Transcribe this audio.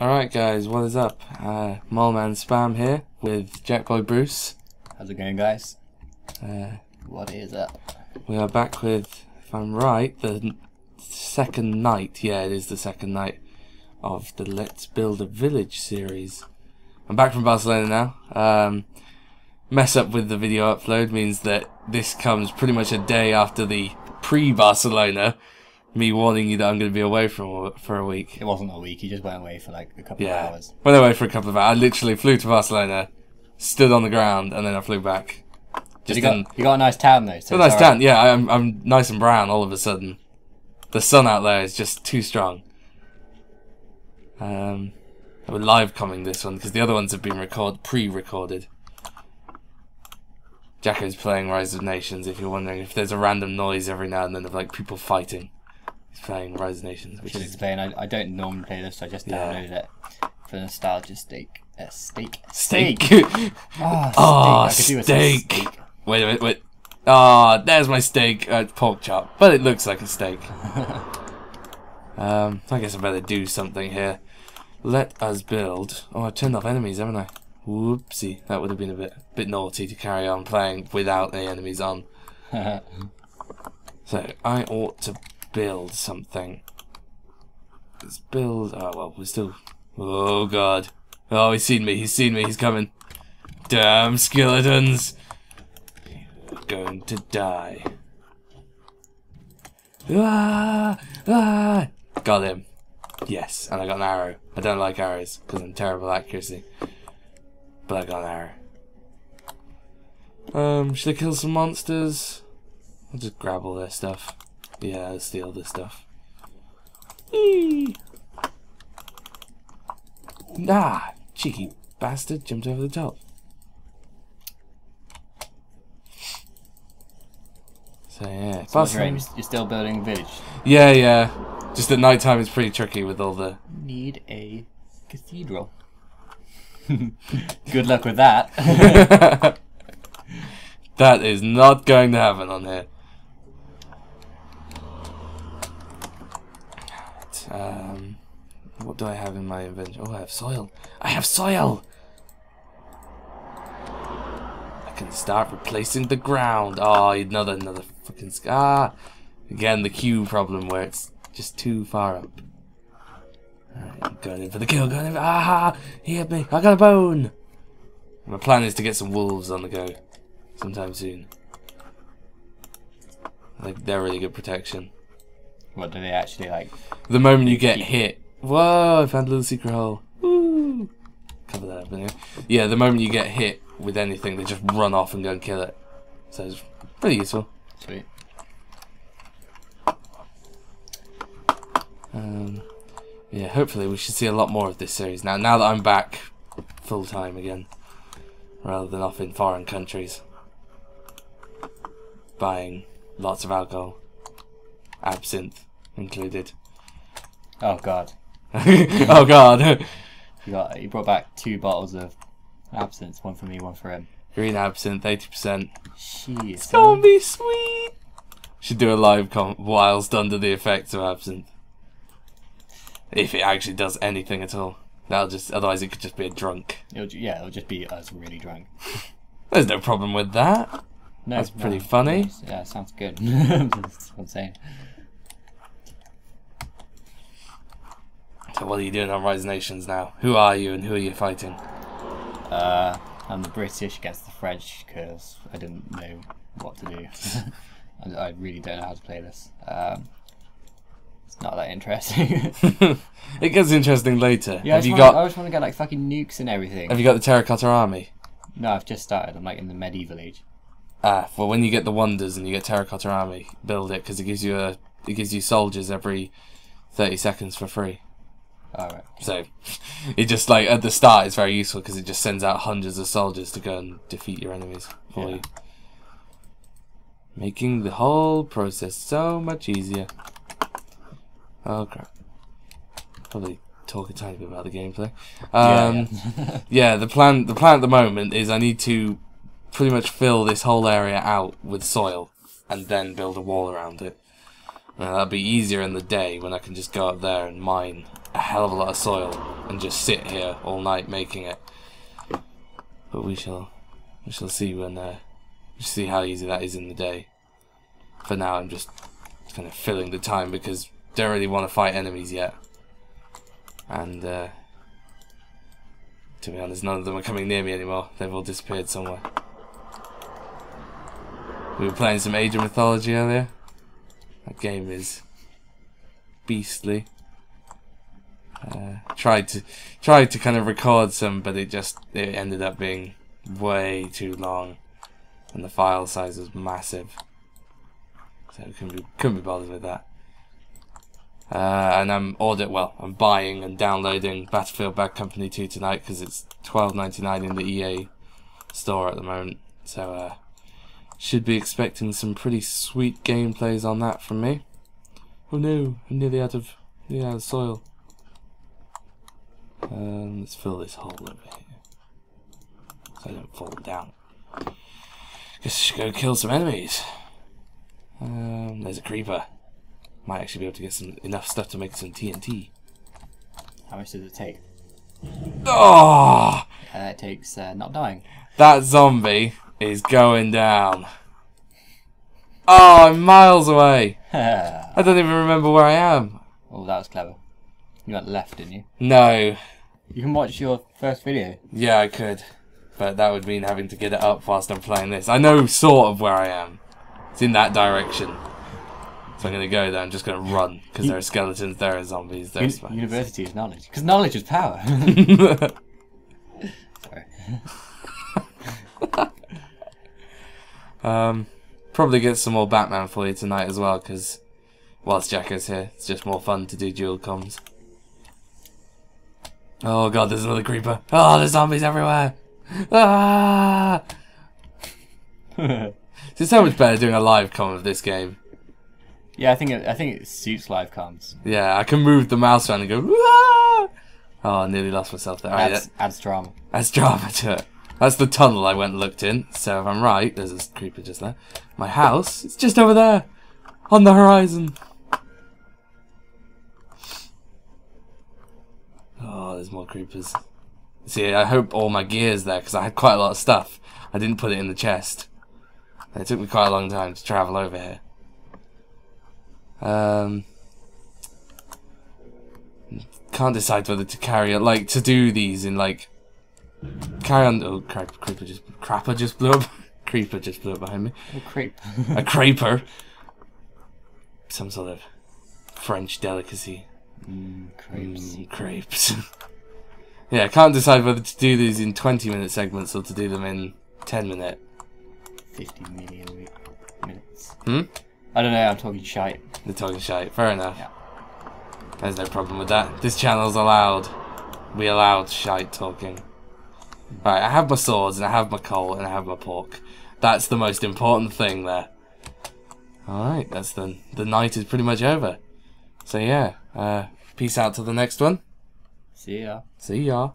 Alright guys, what is up? Uh, Moleman Spam here with Jackboy Bruce. How's it going, guys? Uh, What is up? we are back with, if I'm right, the second night. Yeah, it is the second night of the Let's Build a Village series. I'm back from Barcelona now. Um, mess up with the video upload means that this comes pretty much a day after the pre-Barcelona. Me warning you that I'm going to be away for for a week. It wasn't a week. You just went away for like a couple Yeah. of hours. Went away for a couple of hours. I literally flew to Barcelona, stood on the ground, and then I flew back. Just you got in, you got a nice tan though. So a nice it's tan. Yeah, I'm I'm nice and brown all of a sudden. The sun out there is just too strong. Um, we're live coming this one because the other ones have been record pre-recorded. Jacko's playing Rise of Nations. If you're wondering if there's a random noise every now and then of like people fighting, playing Rise of Nations, which Should is explain. I, I don't normally play this. So I just Yeah. downloaded it for nostalgia steak. Uh, steak. steak. Oh, steak. I could do steak. Wait a minute, wait. Ah, there's my steak. Uh, pork chop, but it looks like a steak. um, I guess I better do something here. Let us build. Oh, I turned off enemies, haven't I? Whoopsie, that would have been a bit bit naughty to carry on playing without any enemies on. So I ought to build something. Let's build. Oh well, we're still. Oh god. Oh, he's seen me. He's seen me. He's coming. Damn skeletons! You're going to die. Ah! Ah! Got him. Yes, and I got an arrow. I don't like arrows because I'm terrible accuracy. But I got an arrow. Um, should I kill some monsters? I'll just grab all their stuff. Yeah, I'll steal this stuff. Eee! Nah, cheeky bastard jumped over the top. So yeah, So what's your aim? You're still building a village. yeah, yeah. Just at night time, it's pretty tricky with all the. Need a cathedral. Good luck with that. that is not going to happen on here. Um, what do I have in my inventory? Oh, I have soil. I have soil. I can start replacing the ground. Oh, another another fucking sc- ah. Again, the queue problem where it's just too far up. Alright, I'm going in for the kill. Going in. For, ah, he hit me. I got a bone. My plan is to get some wolves on the go sometime soon. Like they're really good protection. What do they actually like? The moment you get hit, whoa! I found a little secret hole. Woo! Cover that up anyway. Yeah, the moment you get hit with anything, they just run off and go and kill it. So it's pretty useful. Sweet. Um, yeah, hopefully we should see a lot more of this series now. Now that I'm back full time again, rather than off in foreign countries, buying lots of alcohol, absinthe included. Oh god. oh God, he, got you brought back two bottles of absinthe. One for me, one for him. green absinthe, eighty percent. Jeez. Gonna be sweet. Should do a live com whilst under the effects of absinthe. If it actually does anything at all. That'll just otherwise it could just be a drunk. It'll, yeah, it'll just be us really drunk. There's no problem with that. No, That's pretty no, funny. Yeah, sounds good. That's what I'm saying. So what are you doing on Rise Nations now? Who are you and who are you fighting? Uh, I'm the British against the French because I didn't know what to do. I, I really don't know how to play this. Um, it's not that interesting. it gets interesting later. yeah, I have just, you wanna, I got just want to get like fucking nukes and everything. have you got the terracotta army? No, I've just started. I'm like in the medieval age. Ah, well when you get the wonders and you get terracotta army, build it because it gives you a it gives you soldiers every thirty seconds for free. Alright. So it just like at the start it's very useful because it just sends out hundreds of soldiers to go and defeat your enemies for Yeah. you, making the whole process so much easier. Oh crap! Probably talk a tiny bit about the gameplay. Um, yeah. yeah, the plan the plan at the moment is I need to pretty much fill this whole area out with soil and then build a wall around it. Now, that'd be easier in the day when I can just go up there and mine a hell of a lot of soil and just sit here all night making it. But we shall, we shall see when, uh, see how easy that is in the day. For now, I'm just kind of filling the time because don't really want to fight enemies yet. And uh, to be honest, none of them are coming near me anymore. They've all disappeared somewhere. We were playing some Age of Mythology earlier. That game is beastly. Uh, tried to tried to kind of record some, but it just it ended up being way too long, and the file size was massive. So couldn't be couldn't be bothered with that. Uh, and I'm ordered well. I'm buying and downloading Battlefield Bad Company 2 tonight because it's 12.99 in the EA store at the moment. So uh, should be expecting some pretty sweet gameplays on that from me. Oh no, I'm nearly out of nearly out of soil. Um, let's fill this hole over here so I don't fall down. Guess I should go kill some enemies. Um, there's a creeper. Might actually be able to get some enough stuff to make some TNT. How much does it take? Oh, Uh, it takes uh, not dying. that zombie is going down. Oh, I'm miles away. I don't even remember where I am. Oh, that was clever. You went left, didn't you? No. You can watch your first video. Yeah, I could. But that would mean having to get it up whilst I'm playing this. I know sort of where I am. It's in that direction. So I'm going to go there. I'm just going to run. Because there are skeletons, there are zombies, there are spiders. university is knowledge. Because knowledge is power. Sorry. Um, probably get some more Batman for you tonight as well, because whilst Jacko's here, it's just more fun to do dual comms. Oh god, there's another creeper. Oh, there's zombies everywhere. Ah! It's so much better doing a live com of this game. yeah, I think it, I think it suits live comms. Yeah, I can move the mouse around and go. Ah! Oh, I nearly lost myself there. Adds, that- adds drama. That's drama to it. That's the tunnel I went and looked in. So if I'm right, there's a creeper just there. My house, it's just over there, on the horizon. Oh, there's more creepers. See, I hope all my gear's there because I had quite a lot of stuff. I didn't put it in the chest. It took me quite a long time to travel over here. Um, can't decide whether to carry it, like to do these in like carry on. Oh, crap! Creeper just crapper just blew up. creeper just blew up behind me. Oh, creep. A creeper. Some sort of French delicacy. mm, creeps. Mm, crepes. yeah, I can't decide whether to do these in 20 minute segments or to do them in 10 minute. 50 million minutes. Hmm? I don't know, I'm talking shite. The talking shite. Fair enough. Yeah. There's no problem with that. This channel's allowed. We allowed shite talking. Right, I have my swords and I have my coal and I have my pork. That's the most important thing there. Alright, that's the the night is pretty much over. So yeah, uh peace out to the next one. See ya. See ya.